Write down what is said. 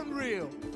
Unreal.